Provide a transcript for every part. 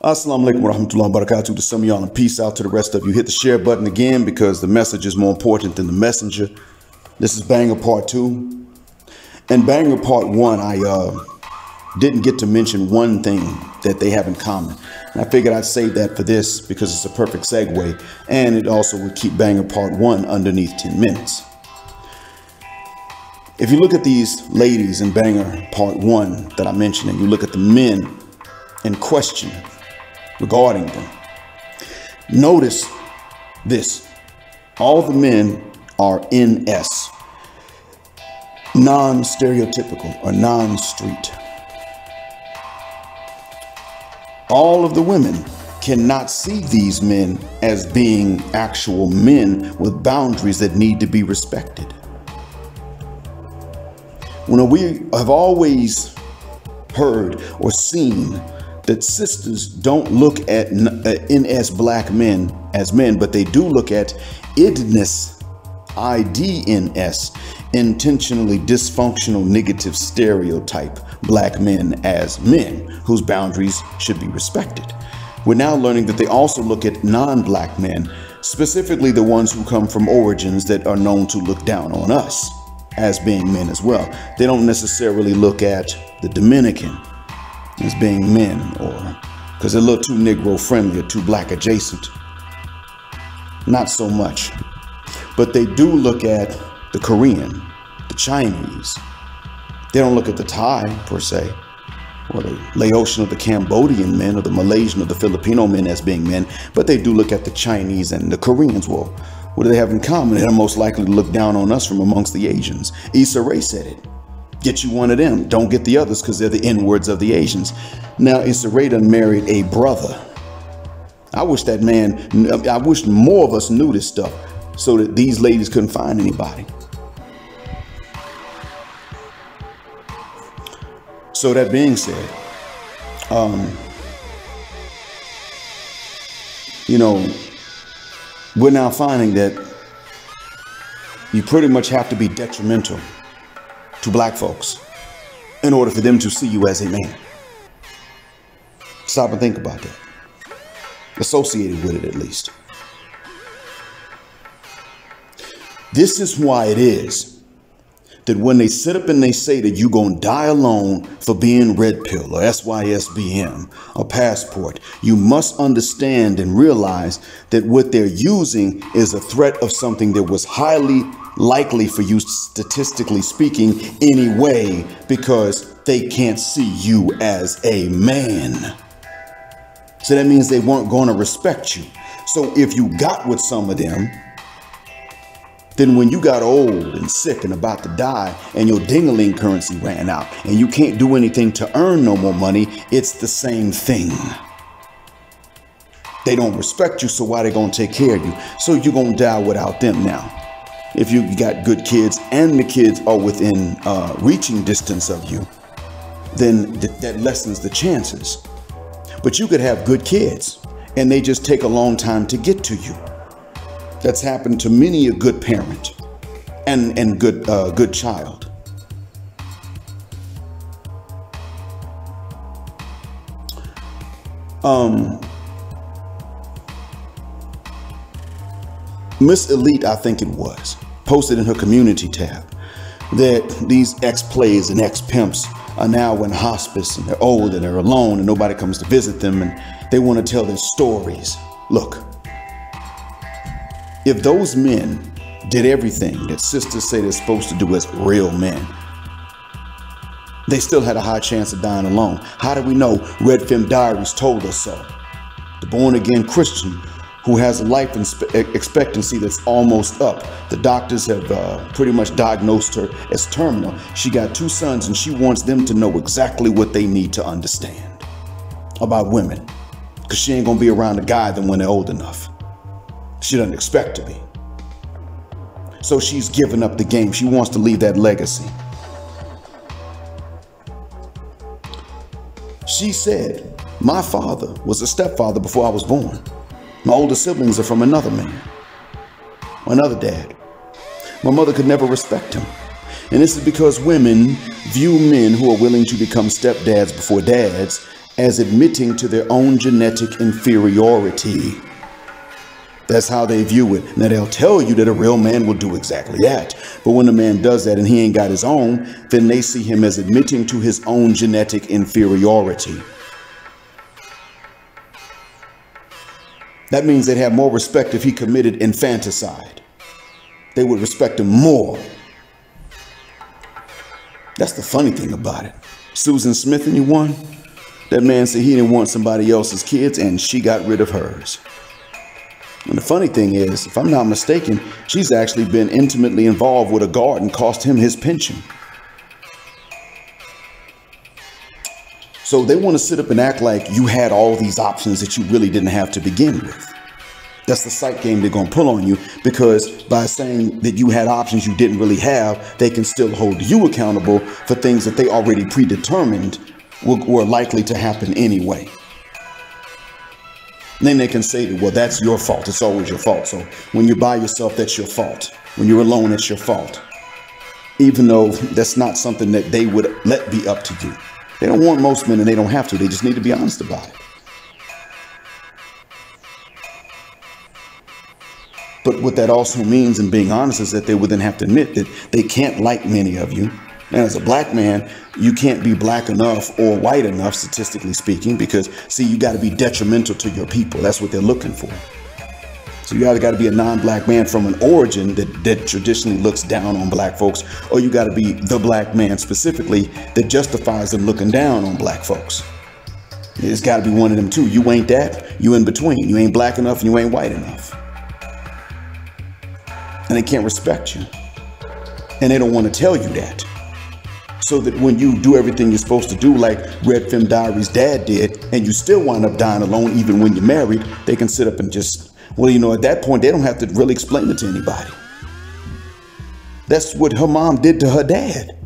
Assalamu alaikum wa rahmatullahi wa to some of y'all and peace out to the rest of you. Hit the share button again because the message is more important than the messenger. This is Banger Part 2. And Banger Part 1, I uh, didn't get to mention one thing that they have in common. And I figured I'd save that for this because it's a perfect segue and it also would keep Banger Part 1 underneath 10 minutes. If you look at these ladies in Banger Part 1 that I mentioned and you look at the men in question regarding them, notice this. All the men are NS, non-stereotypical or non-street. All of the women cannot see these men as being actual men with boundaries that need to be respected. When we have always heard or seen that sisters don't look at NS uh, black men as men, but they do look at idness, IDNS, intentionally dysfunctional negative stereotype black men as men whose boundaries should be respected. We're now learning that they also look at non black men, specifically the ones who come from origins that are known to look down on us as being men as well. They don't necessarily look at the Dominican as being men or because they're a little too Negro friendly or too black adjacent. Not so much. But they do look at the Korean, the Chinese. They don't look at the Thai per se, or the Laotian or the Cambodian men, or the Malaysian or the Filipino men as being men, but they do look at the Chinese and the Koreans. Well, what do they have in common? They're most likely to look down on us from amongst the Asians. Issa Rae said it. Get you one of them. Don't get the others because they're the N words of the Asians. Now, done married a brother. I wish that man, I wish more of us knew this stuff so that these ladies couldn't find anybody. So that being said, um, you know, we're now finding that you pretty much have to be detrimental to black folks in order for them to see you as a man. Stop and think about that. Associated with it, at least. This is why it is that when they sit up and they say that you're going to die alone for being red pill or SYSBM or passport, you must understand and realize that what they're using is a threat of something that was highly likely for you, statistically speaking, anyway, because they can't see you as a man. So that means they weren't going to respect you. So if you got with some of them, then when you got old and sick and about to die and your dingaling currency ran out and you can't do anything to earn no more money, it's the same thing. They don't respect you, so why they gonna take care of you? So you're gonna die without them now. If you got good kids and the kids are within uh, reaching distance of you, then th that lessens the chances. But you could have good kids and they just take a long time to get to you that's happened to many a good parent and, and good, uh, good child. Um, Miss Elite, I think it was, posted in her community tab that these ex-plays and ex-pimps are now in hospice and they're old and they're alone and nobody comes to visit them and they want to tell their stories. Look, if those men did everything that sisters say they're supposed to do as real men, they still had a high chance of dying alone. How do we know? Red Femme Diaries told us so. The born again Christian who has a life expectancy that's almost up. The doctors have uh, pretty much diagnosed her as terminal. She got two sons and she wants them to know exactly what they need to understand about women because she ain't gonna be around a guy then when they're old enough. She doesn't expect to be. So she's given up the game. She wants to leave that legacy. She said, My father was a stepfather before I was born. My older siblings are from another man, another dad. My mother could never respect him. And this is because women view men who are willing to become stepdads before dads as admitting to their own genetic inferiority. That's how they view it. Now they'll tell you that a real man will do exactly that. But when a man does that and he ain't got his own, then they see him as admitting to his own genetic inferiority. That means they'd have more respect if he committed infanticide. They would respect him more. That's the funny thing about it. Susan Smith and you won. That man said he didn't want somebody else's kids and she got rid of hers. And the funny thing is, if I'm not mistaken, she's actually been intimately involved with a guard and cost him his pension. So they want to sit up and act like you had all these options that you really didn't have to begin with. That's the sight game they're going to pull on you because by saying that you had options you didn't really have, they can still hold you accountable for things that they already predetermined were, were likely to happen anyway. And then they can say, well, that's your fault. It's always your fault. So when you're by yourself, that's your fault. When you're alone, it's your fault. Even though that's not something that they would let be up to you. They don't want most men and they don't have to. They just need to be honest about it. But what that also means in being honest is that they would then have to admit that they can't like many of you and as a black man, you can't be black enough or white enough, statistically speaking, because see, you got to be detrimental to your people. That's what they're looking for. So you either got to be a non-black man from an origin that, that traditionally looks down on black folks, or you got to be the black man specifically that justifies them looking down on black folks. It's got to be one of them two. You ain't that. You in between. You ain't black enough and you ain't white enough. And they can't respect you. And they don't want to tell you that so that when you do everything you're supposed to do, like Red Fem Diaries' dad did, and you still wind up dying alone, even when you're married, they can sit up and just, well, you know, at that point, they don't have to really explain it to anybody. That's what her mom did to her dad.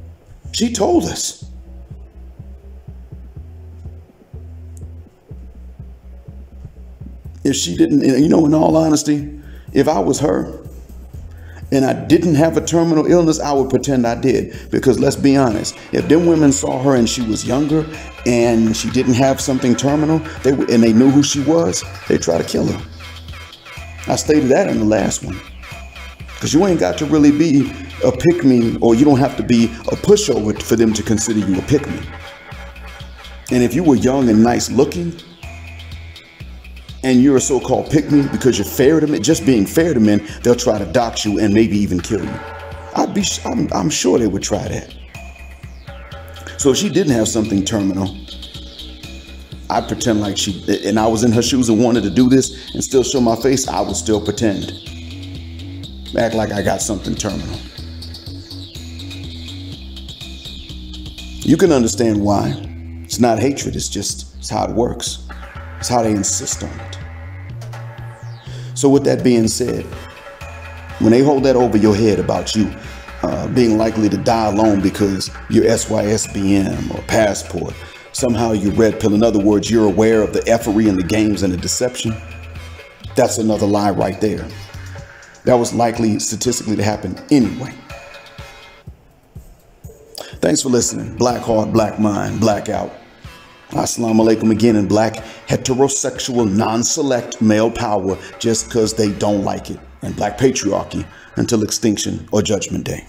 She told us. If she didn't, you know, in all honesty, if I was her, and I didn't have a terminal illness, I would pretend I did. Because let's be honest, if them women saw her and she was younger and she didn't have something terminal, they and they knew who she was, they try to kill her. I stated that in the last one. Because you ain't got to really be a pick me, or you don't have to be a pushover for them to consider you a pick me. And if you were young and nice looking, and you're a so-called pick-me because you're fair to men, just being fair to men, they'll try to dox you and maybe even kill you. I'd be, I'm, I'm sure they would try that. So if she didn't have something terminal, I'd pretend like she, and I was in her shoes and wanted to do this and still show my face, I would still pretend. Act like I got something terminal. You can understand why. It's not hatred, it's just it's how it works. It's how they insist on it. So, with that being said, when they hold that over your head about you uh, being likely to die alone because your SYSBM or passport, somehow you red pill, in other words, you're aware of the effery and the games and the deception, that's another lie right there. That was likely statistically to happen anyway. Thanks for listening. Black Heart, Black Mind, Blackout. Assalamu alaikum again in black heterosexual non-select male power just because they don't like it and black patriarchy until extinction or judgment day.